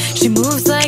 She moves like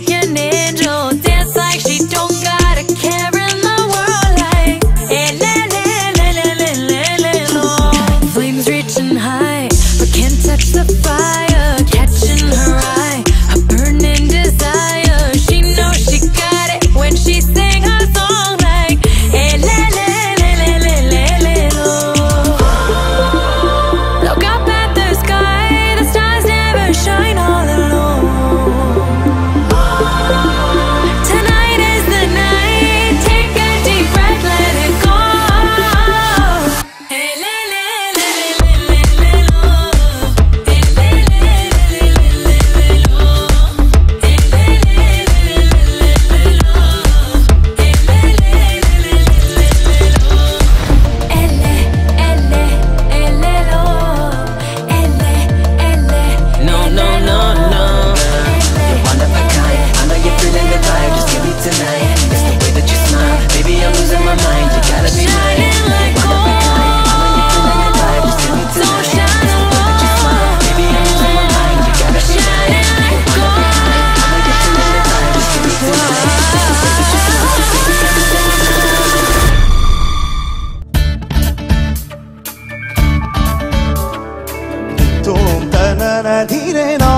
na dhire na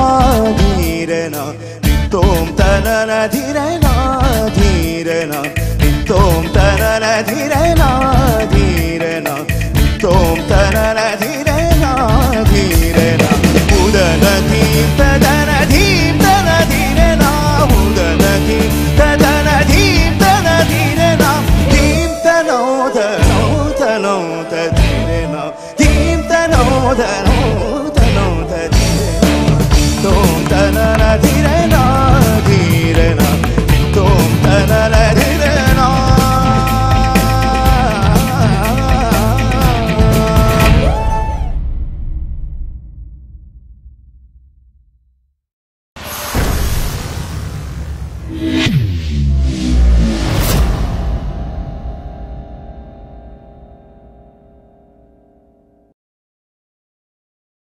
dhire na nitom ta na na dhire na dhire na nitom ta na na dhire na ta na na na na ta na ta na na ta ta ta no ta no ta no ta dhire na dhim ta no ta